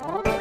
Oh.